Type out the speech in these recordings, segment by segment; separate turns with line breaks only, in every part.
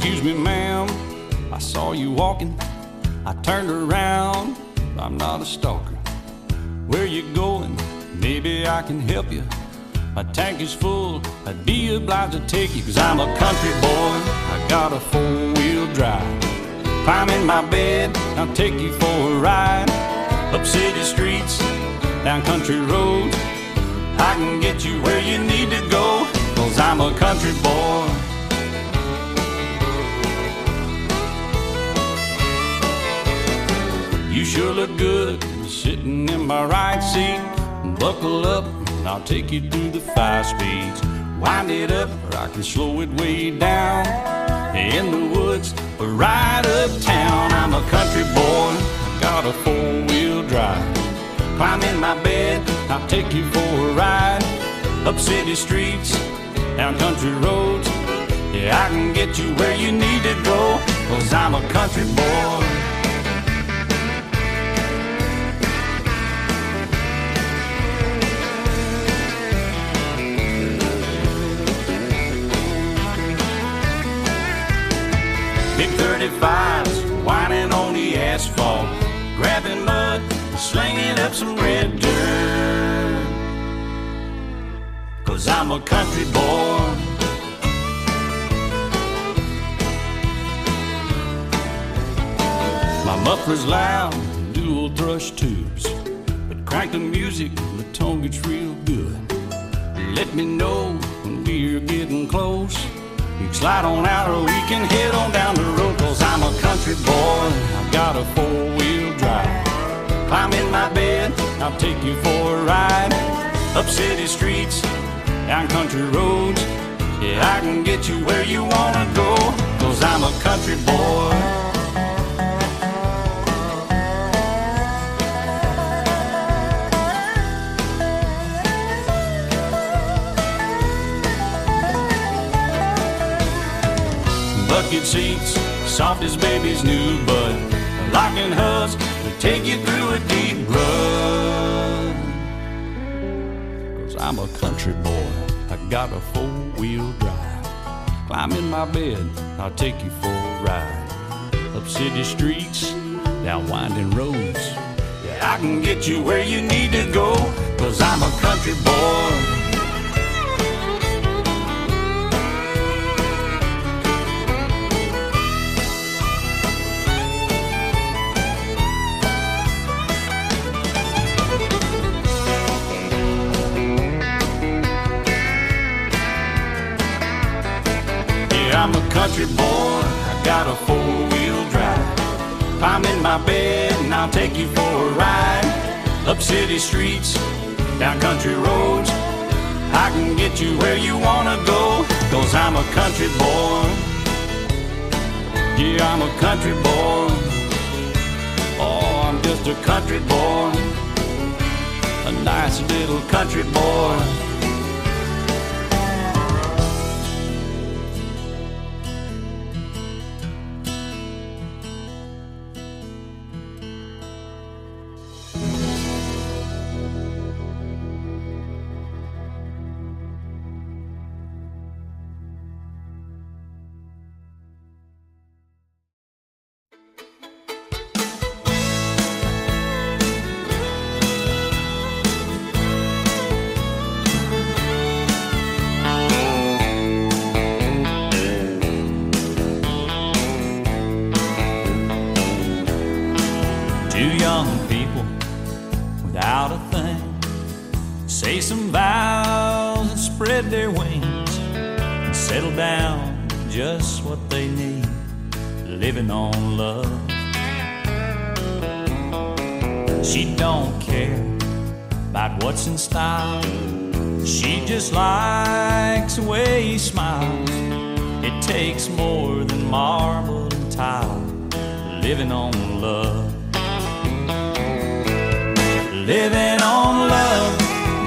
Excuse me, ma'am, I saw you walking. I turned around, I'm not a stalker. Where you going? Maybe I can help you. My tank is full, I'd be obliged to take you, cause I'm a country boy. I got a four wheel drive. Climb in my bed, I'll take you for a ride. Up city streets, down country roads. I can get you where you need to go, cause I'm a country boy. You sure look good sitting in my right seat. Buckle up, and I'll take you through the five speeds. Wind it up, or I can slow it way down. In the woods, or right uptown. I'm a country boy, got a four wheel drive. Climb in my bed, I'll take you for a ride. Up city streets, down country roads. Yeah, I can get you where you need to go, cause I'm a country boy. Big 35s whining on the asphalt, grabbing mud, slinging up some red dirt. Cause I'm a country boy. My muffler's loud, dual thrush tubes. But crank the music, the tone gets real good. Let me know when we're getting close. You can slide on out or we can head on down the road. Cause I'm a country boy, I've got a four wheel drive. Climb in my bed, I'll take you for a ride. Up city streets, down country roads. Yeah, I can get you where you wanna go. Cause I'm a country boy. Bucket seats, soft as baby's new bud. Locking hubs to take you through a deep rut. Cause I'm a country boy, I got a four wheel drive. Climb in my bed, I'll take you for a ride. Up city streets, down winding roads. Yeah, I can get you where you need to go. Cause I'm a country boy. I'm a country boy. I got a four wheel drive. I'm in my bed and I'll take you for a ride. Up city streets, down country roads. I can get you where you wanna go. Cause I'm a country boy. Yeah, I'm a country boy. Oh, I'm just a country boy. A nice little country boy. Some vows and spread their wings and settle down just what they need, living on love. She don't care about what's in style. She just likes the way he smiles. It takes more than marble and tile, living on love. Living on love,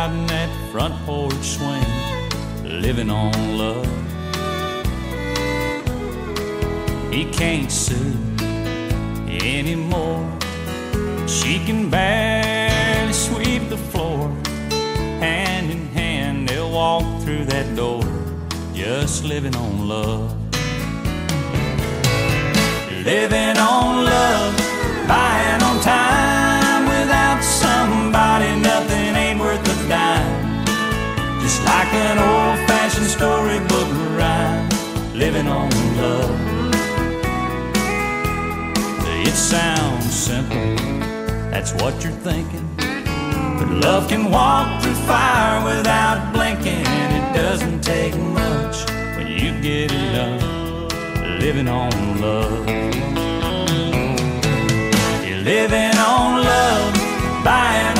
In that front porch swing. Living on love. He can't sue anymore. She can barely sweep the floor. Hand in hand, they'll walk through that door. Just living on love. Living on like an old fashioned storybook rhyme. Living on love. It sounds simple, that's what you're thinking. But love can walk through fire without blinking. It doesn't take much when you get enough living on love. You're living on love, buying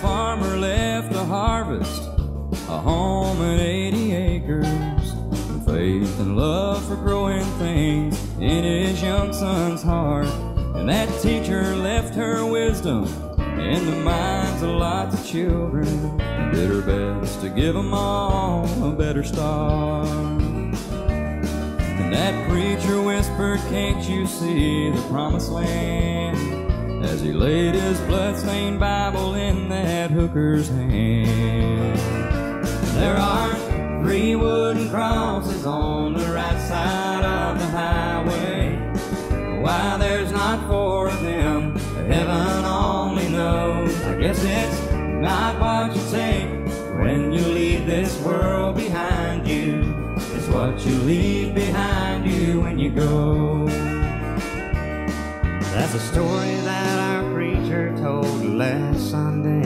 Farmer left a harvest, a home and 80 acres, and faith and love for growing things in his young son's heart. And that teacher left her wisdom in the minds of lots of children, and did her best to give them all a better start. And that preacher whispered, Can't you see the promised land? As he laid his bloodstained Bible in that hooker's hand. There are three wooden crosses on the right side of the highway. Why there's not four of them, heaven only knows. I guess it's not what you take when you leave this world behind you. It's what you leave behind you when you go. That's a story that our preacher told last Sunday.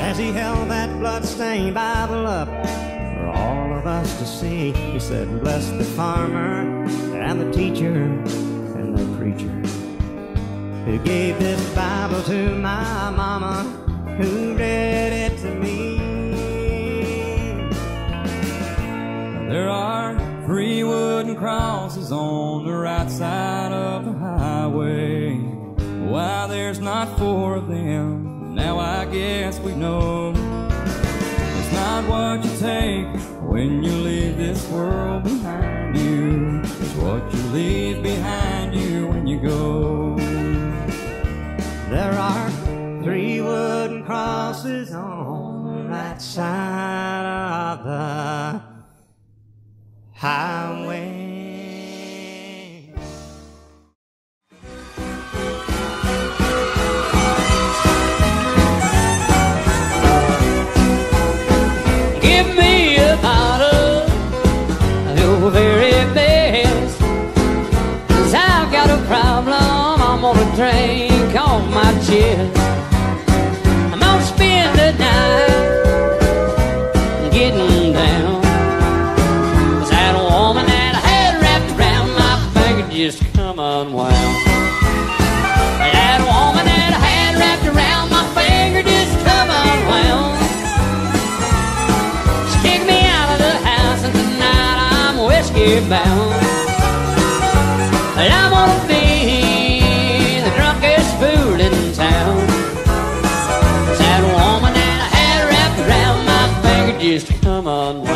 As he held that bloodstained Bible up for all of us to see, he said, Bless the farmer and the teacher and the preacher who gave this Bible to my mama, who read it to me. There are three wooden crosses on the right side of the highway. Why there's not four of them, now I guess we know. It's not what you take when you leave this world behind you. It's what you leave behind you when you go. There are three wooden crosses on the right side of the highway.
Just come unwound. That woman that I had wrapped around my finger just come unwound. She kicked me out of the house and tonight I'm whiskey bound. I'm gonna be the drunkest fool in town. That woman that had wrapped around my finger just come unwound.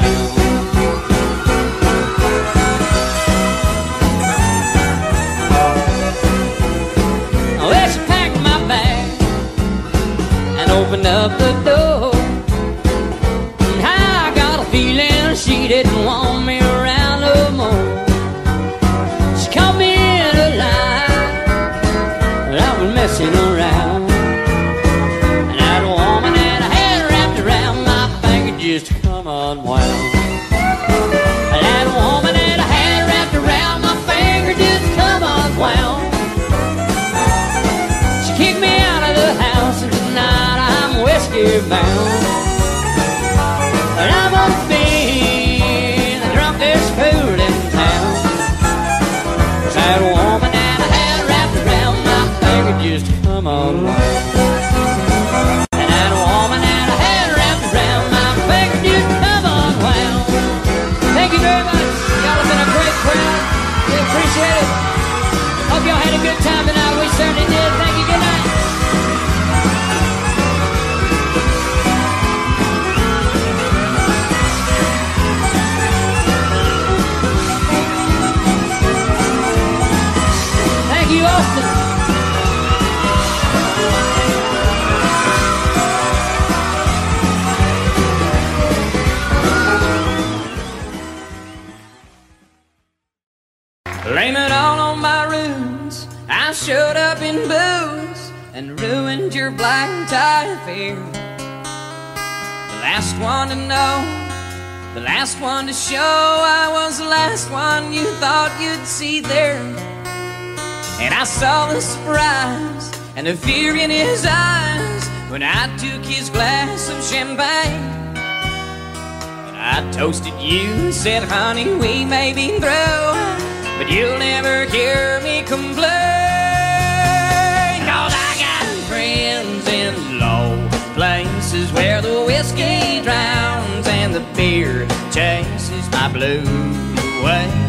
Kicked me out of the house and tonight I'm whiskey bound. And I'm gonna The last one to know, the last one to show. I was the last one you thought you'd see there. And I saw the surprise and the fear in his eyes when I took his glass of champagne. And I toasted you and said, honey, we may be through, but you'll never hear me complain. Where the whiskey drowns and the beer chases my blues away.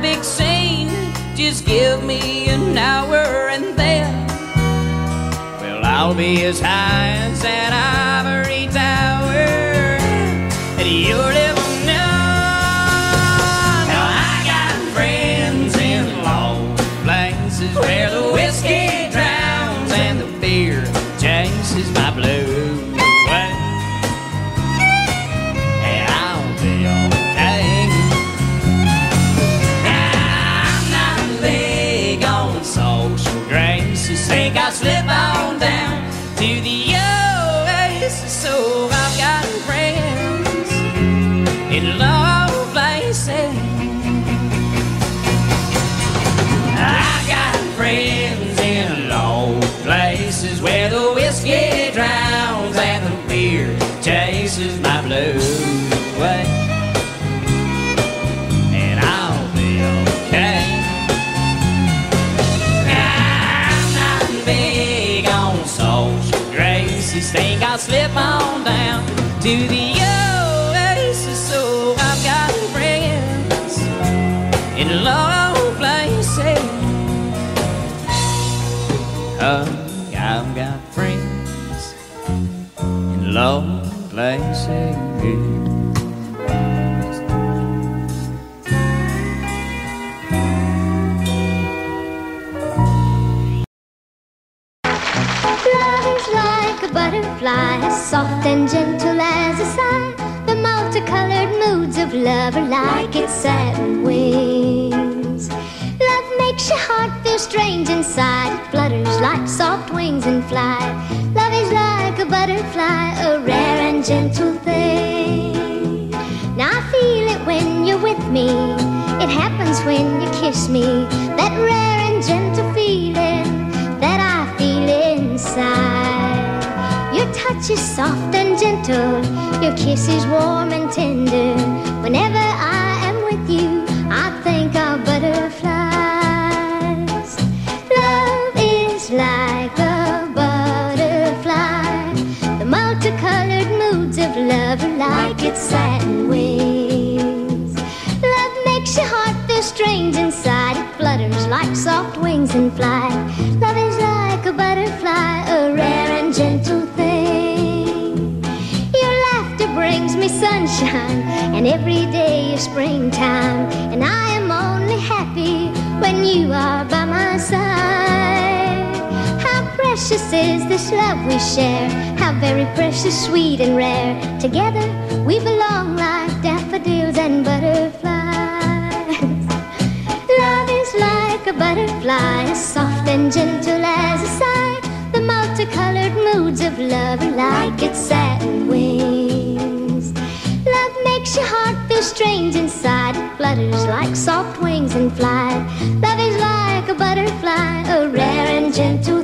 Big scene. Just give me an hour and then well, I'll be as high as that ivory graces. Think I'll slip on down to the oasis. So I've got friends in low places. I got friends in low places where the whiskey drowns and the beer chases to the
butterfly, as soft and gentle as a sigh. The multicolored moods of love are like its satin wings. Love makes your heart feel strange inside. It flutters like soft wings and fly. Love is like a butterfly, a rare and gentle thing. Now I feel it when you're with me. It happens when you kiss me. That rare touch is soft and gentle. Your kiss is warm and tender. Whenever I am with you, I think of butterflies. Love is like a butterfly. The multicolored moods of love are like its satin wings. Love makes your heart feel strange inside. It flutters like soft wings and fly. Brings me sunshine, and every day is springtime. And I am only happy when you are by my side. How precious is this love we share? How very precious, sweet, and rare. Together we belong like daffodils and butterflies. Love is like a butterfly, as soft and gentle as a sigh. The multicolored moods of love are like its makes your heart feel strange inside. It flutters like soft wings and fly. Love is like a butterfly, a rare and gentle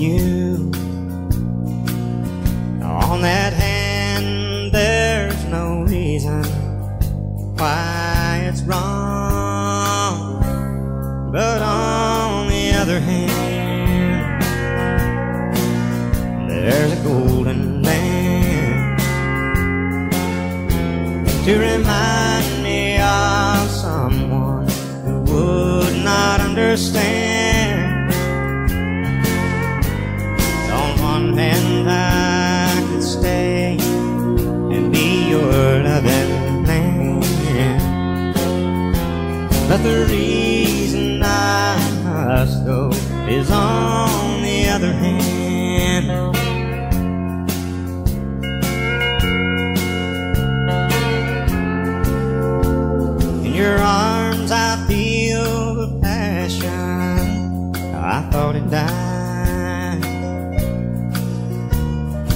you. On that hand, there's no reason why it's wrong. But on the other hand, there's a golden band to remind me of someone who would not understand.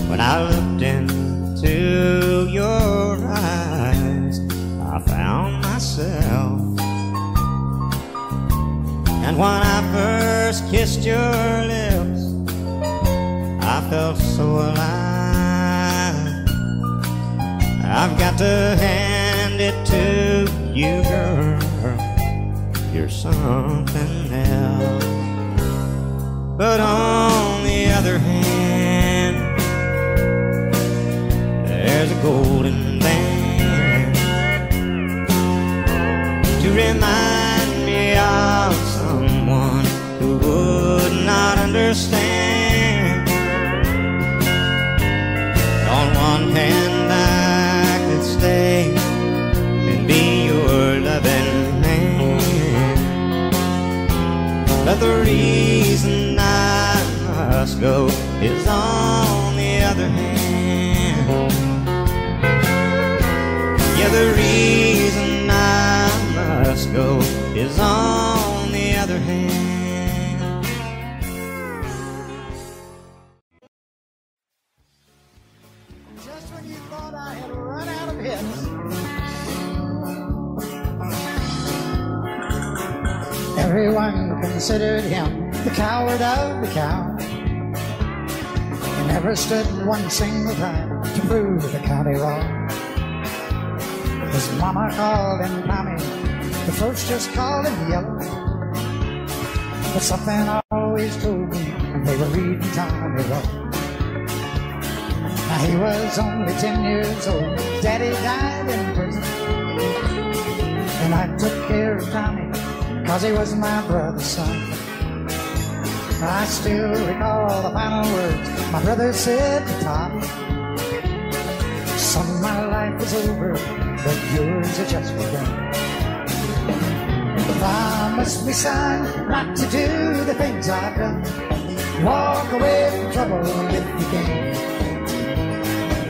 When I looked into your eyes, I found myself. And when I first kissed your lips, I felt so alive. I've got to hand it to you, girl. You're something else. But on the other hand, there's a golden band to remind me of someone who would not understand. On one hand, I could stay and be your loving man. But the reason Costco is on the other hand. Yeah, the reason I must go is on the other hand.
Just when you thought I had run out of hits, everyone considered him the coward of the cow. Never stood one single time to prove the county wrong. His mama called him Tommy, the folks just called him Yellow. But something always told me they were reading Tommy wrong. Now he was only ten years old, Daddy died in prison. And I took care of Tommy, cause he was my brother's son. I still recall the final words my brother said to Tommy. Son, my life is over, but yours has just begun. Promise me, son, not to do the things I've done. Walk away from trouble if you can.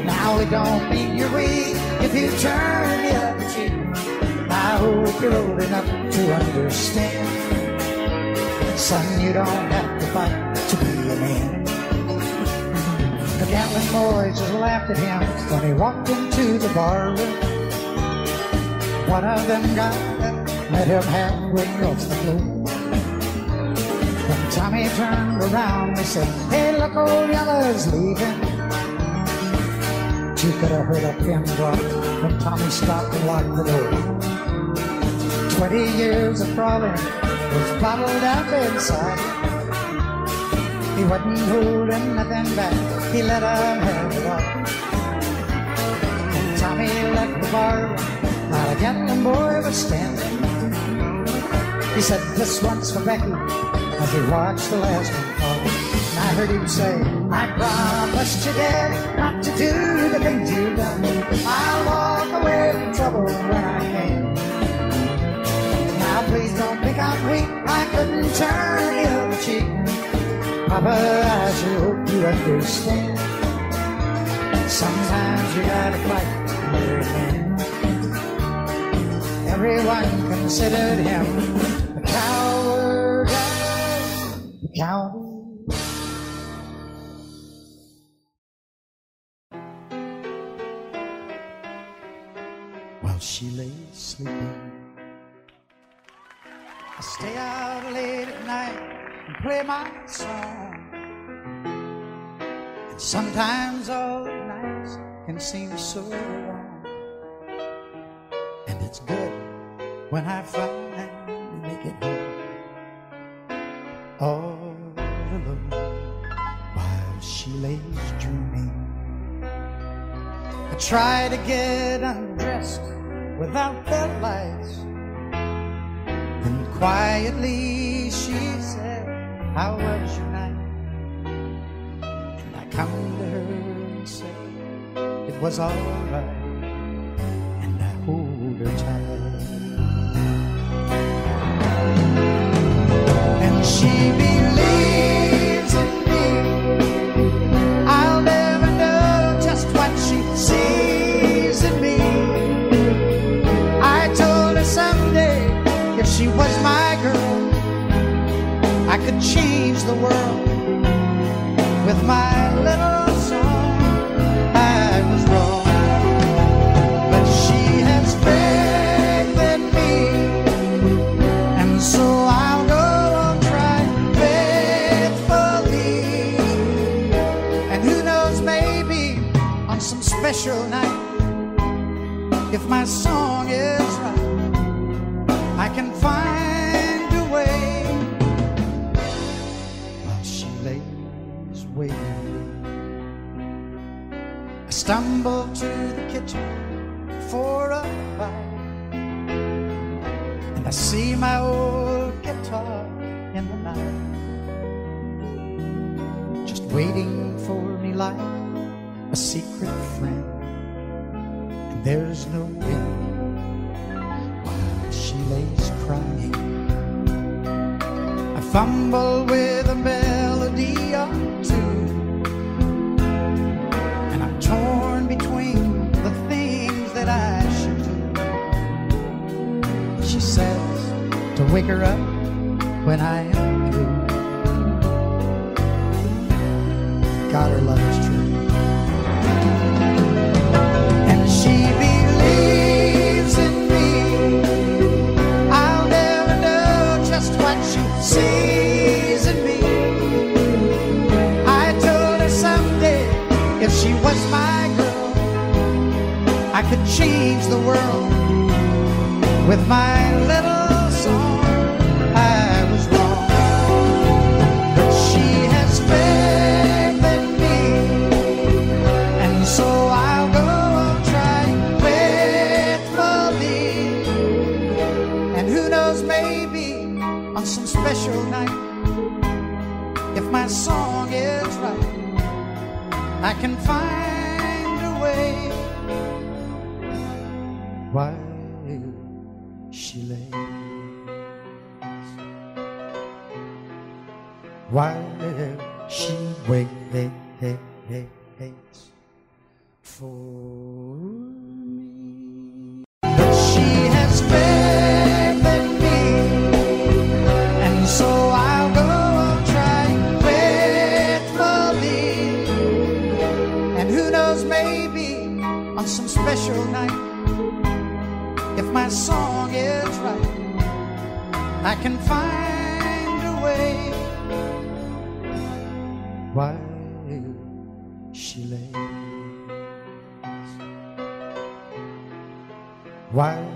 Now it don't mean you're weak if you turn the other cheek. I hope you're old enough to understand. Son, you don't have fight to be a man. The gambling boys just laughed at him when he walked into the bar room. One of them got up, let him halfway off the floor. When Tommy turned around, they said, Hey, look, old Yellow's leaving. You could have heard a pin drop when Tommy stopped and locked the door. Twenty years of crawling was bottled up inside. Holding nothing back. He let him have it all. Tommy left the bar, not a gambling boy was standing. He said, "This one's for Becky," as he watched the last one fall. And I heard him say, "I promised you, Dad, not to do the things you've done. I'll walk away from trouble when I can." Now please don't think I'm weak. I couldn't turn the other cheek. Papa, I sure hope you understand. Sometimes you gotta fight a man. Everyone considered him a coward the county. While she lay sleeping. I stay out late at night and play my song. And sometimes all the nights can seem so long. And it's good when I finally make it home. All alone while she lays dreaming. I try to get undressed without the lights. Then quietly she said, How was your night? And I come to her and say, It was alright. And I hold her tight. Some God, her love for me. She has faith in me, and so I'll go on trying faithfully. And who knows, maybe on some special night, if my song is right, I can find a way while while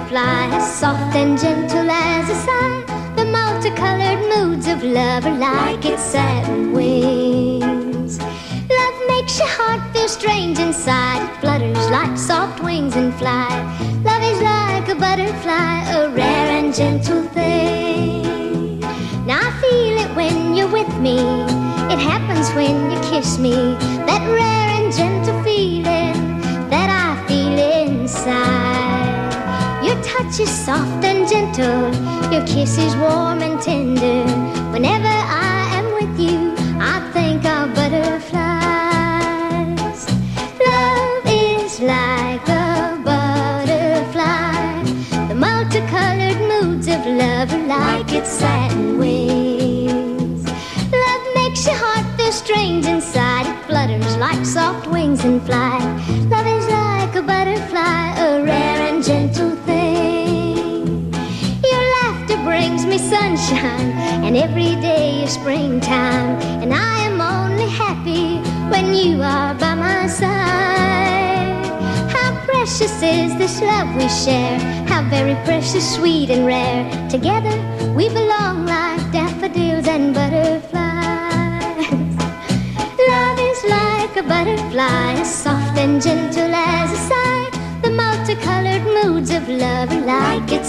butterfly, soft and gentle as a sigh. The multicolored moods of love are like its satin wings. Love makes your heart feel strange inside. It flutters like soft wings and fly. Love is like a butterfly, a rare and gentle thing. Now I feel it when you're with me. It happens when you kiss me. That rare and gentle touch is soft and gentle. Your kiss is warm and tender. Whenever I am with you, I think of butterflies. Love is like a butterfly. The multicolored moods of love are like its satin wings. Love makes your heart feel strange inside. It flutters like soft wings and fly. Love is like a butterfly, a rare sunshine, and every day is springtime. And I am only happy when you are by my side. How precious is this love we share? How very precious, sweet, and rare. Together we belong like daffodils and butterflies. Love is like a butterfly, as soft and gentle as a sigh. The multicolored moods of love are like its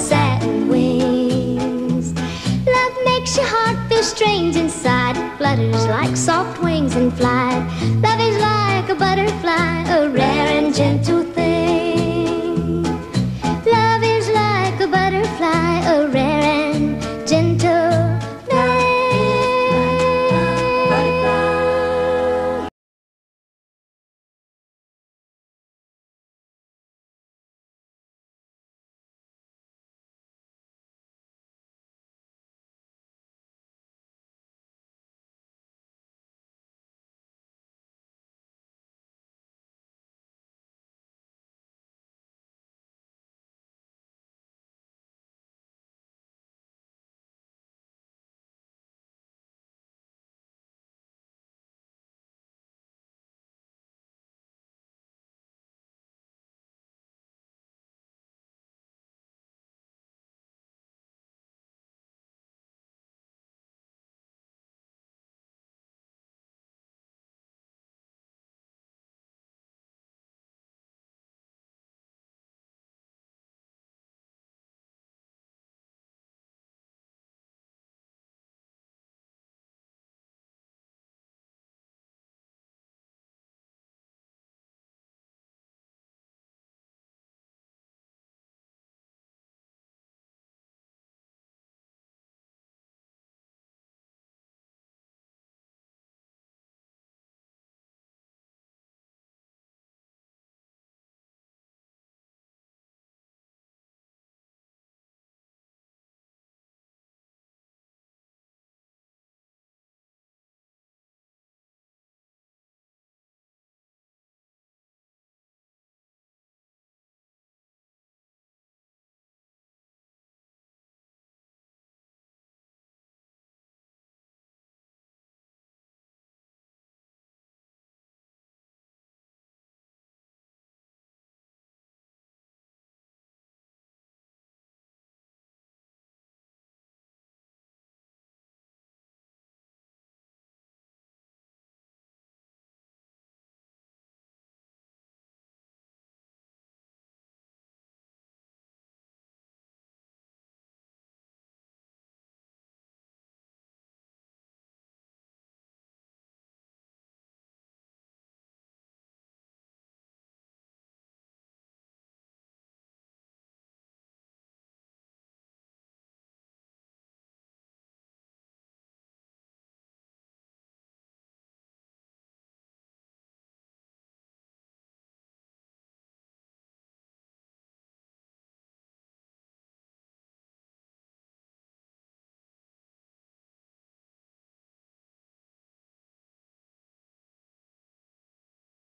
makes your heart feel strange inside. It flutters like soft wings and flies. Love is like a butterfly, a rare.